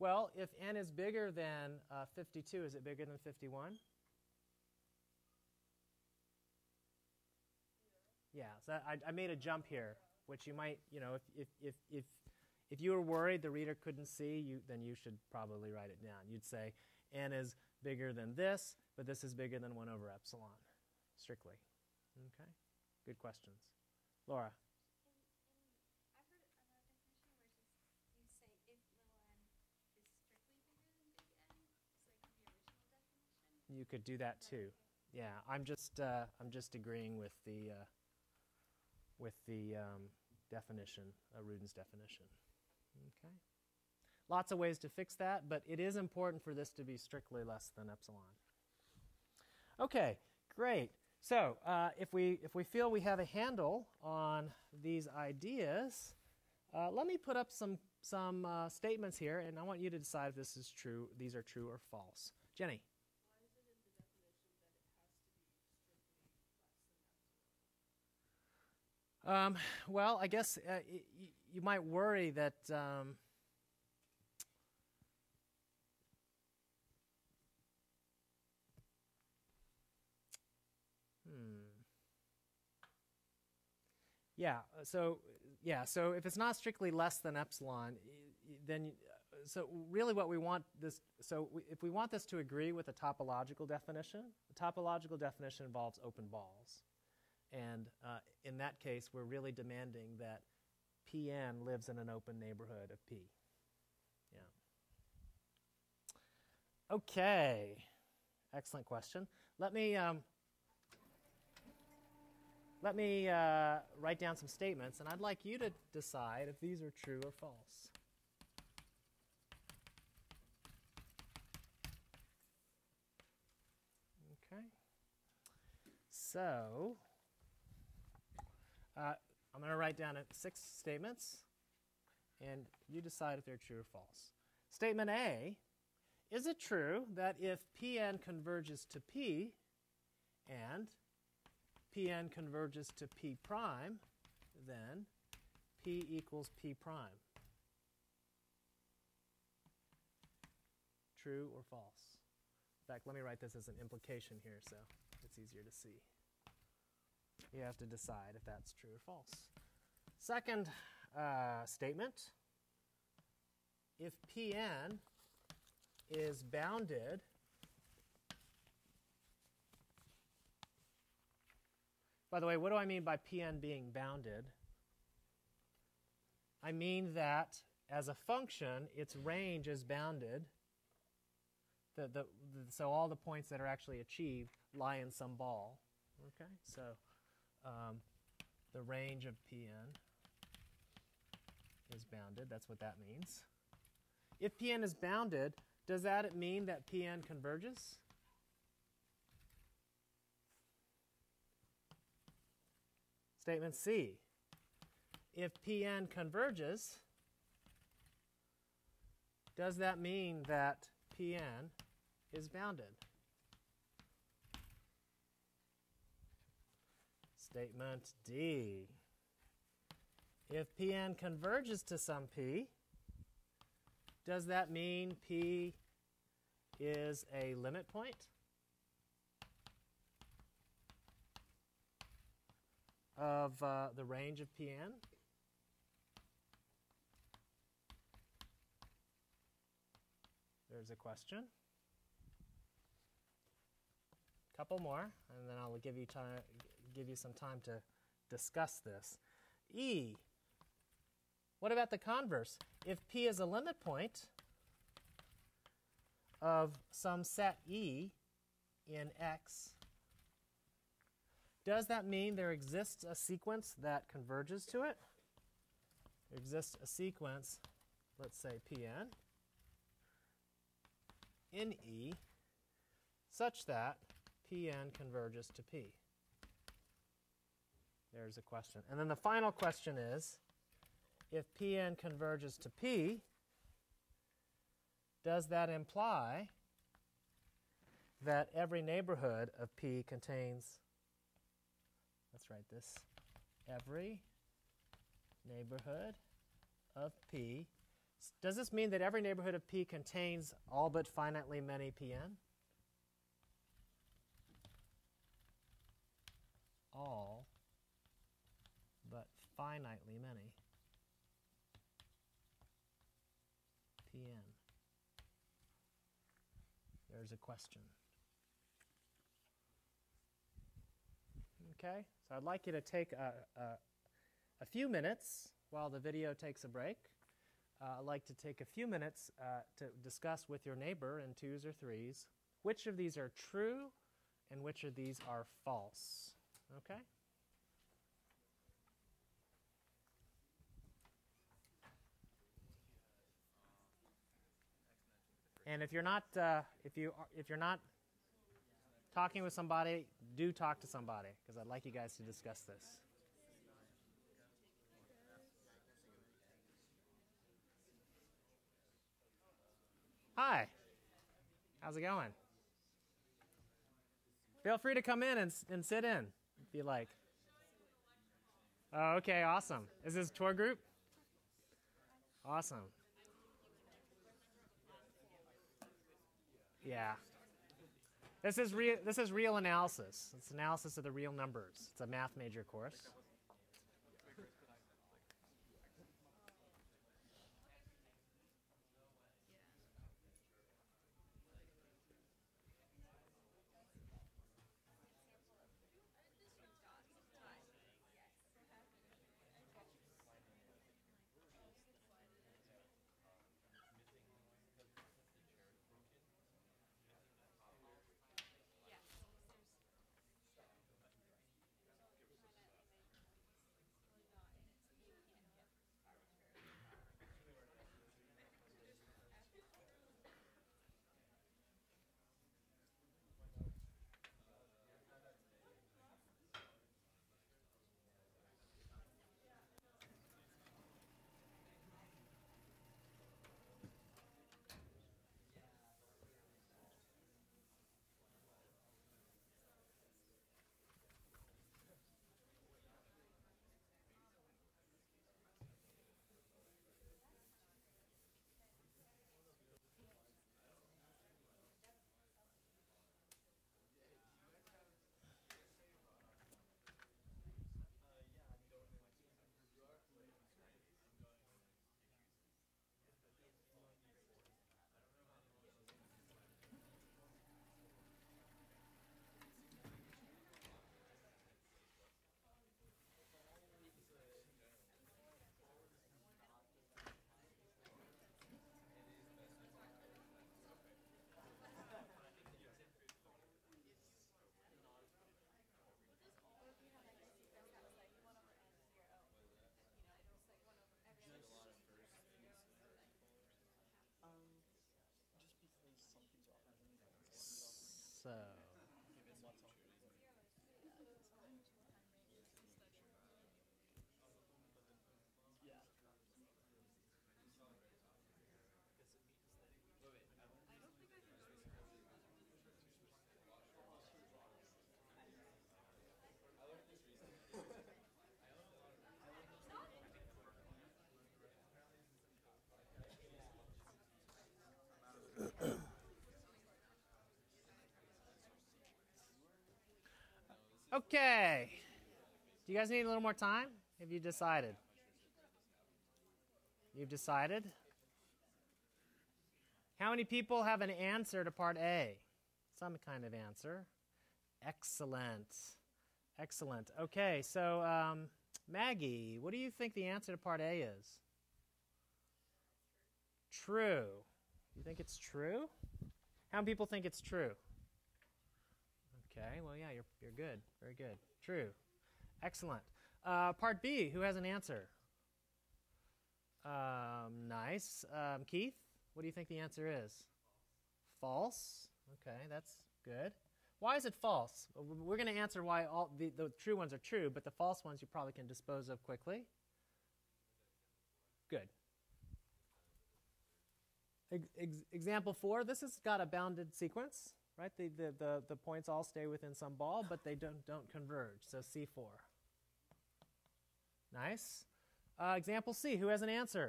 Well, if n is bigger than uh, 52, is it bigger than 51? Yeah, so I, I made a jump here, which you might, you know, if, if, if, if, if you were worried the reader couldn't see, you, then you should probably write it down. You'd say n is bigger than this, but this is bigger than 1 over epsilon, strictly. Okay, good questions. Laura. You could do that too. Yeah, I'm just uh, I'm just agreeing with the uh, with the um, definition, uh, Rudin's definition. Okay. Lots of ways to fix that, but it is important for this to be strictly less than epsilon. Okay, great. So uh, if we if we feel we have a handle on these ideas, uh, let me put up some some uh, statements here, and I want you to decide if this is true. These are true or false. Jenny. Um, well, I guess uh, y- you might worry that. Um, hmm. Yeah. So yeah. So if it's not strictly less than epsilon, then so really what we want this. So if we want this to agree with the topological definition, the topological definition involves open balls. And uh, in that case, we're really demanding that Pn lives in an open neighborhood of P. Yeah. Okay. Excellent question. Let me um, let me uh, write down some statements, and I'd like you to decide if these are true or false. Okay. So. Uh, I'm going to write down six statements, and you decide if they're true or false. Statement A Is it true that if Pn converges to P and Pn converges to P prime, then P equals P prime? True or false? In fact, let me write this as an implication here so it's easier to see. You have to decide if that's true or false. Second uh, statement if Pn is bounded By the way, what do I mean by Pn being bounded? I mean that as a function, its range is bounded. The, the, the, so all the points that are actually achieved lie in some ball. Okay, so um, the range of Pn is bounded. That's what that means. If Pn is bounded, does that mean that Pn converges? Statement C. If Pn converges, does that mean that Pn is bounded? Statement D. If Pn converges to some P, does that mean P is a limit point? of uh, the range of Pn? There's a question. A couple more, and then I'll give you time, give you some time to discuss this. E. What about the converse? If P is a limit point of some set E in X, does that mean there exists a sequence that converges to it? There exists a sequence, let's say Pn, in E, such that Pn converges to P. There's a question. And then the final question is, if Pn converges to P, does that imply that every neighborhood of P contains, let's write this, every neighborhood of P. Does this mean that every neighborhood of P contains all but finitely many Pn? All finitely many Pn. There's a question. Okay, so I'd like you to take a, a, a few minutes while the video takes a break. Uh, I'd like to take a few minutes uh, to discuss with your neighbor in twos or threes which of these are true and which of these are false. Okay? And if you're not, uh, if you if you're not talking with somebody, do talk to somebody because I'd like you guys to discuss this. Hi. How's it going? Feel free to come in and, and sit in if you like. Oh, okay, awesome. Is this tour group? Awesome. Yeah. This is real. This is real analysis. It's analysis of the real numbers. It's a math major course. Okay. Do you guys need a little more time? Have you decided? You've decided? How many people have an answer to part A? Some kind of answer. Excellent. Excellent. Okay, so um, Maggie, what do you think the answer to part A is? True. You think it's true? How many people think it's true? Okay, well, yeah, you're, you're good. Very good. True. Excellent. Uh, part B, who has an answer? Um, nice. Um, Keith, what do you think the answer is? False. Okay, that's good. Why is it false? We're going to answer why all the, the true ones are true, but the false ones you probably can dispose of quickly. Good. Ex- example four, this has got a bounded sequence right? The, the, the, the points all stay within some ball, but they don't, don't converge. So C4. Nice. Uh, example C, who has an answer?